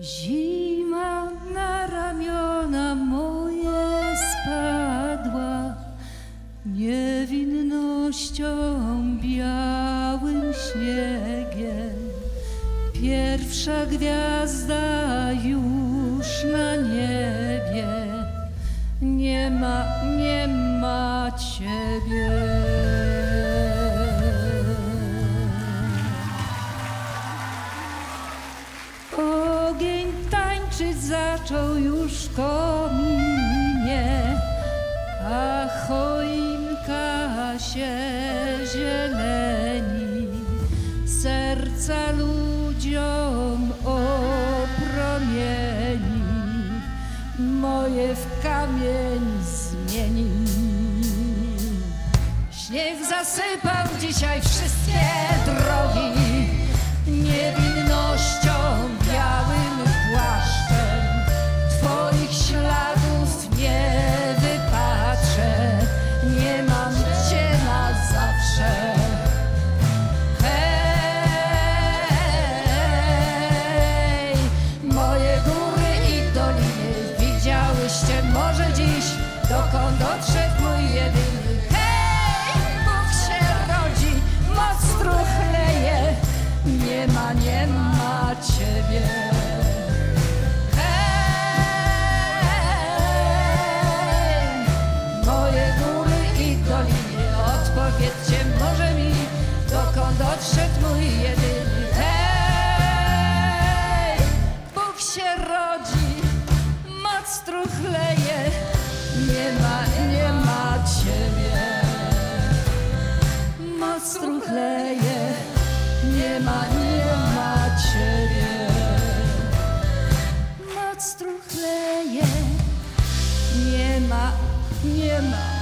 Zima na ramiona moje spadła, niewinnością białym śniegiem. Pierwsza gwiazda już na niebie, nie ma, nie ma ciebie. Ogień tańczyć zaczął już kominie, a choinka się zieleni. Serca ludziom opromieni, moje w kamień zmieni. Śnieg zasypał dzisiaj wszystkie dokąd odszedł mój jedyny. Hej, Bóg się rodzi, moc truchleje, nie ma, nie ma ciebie. Moc truchleje, nie ma, nie ma ciebie. Moc truchleje, nie ma, nie ma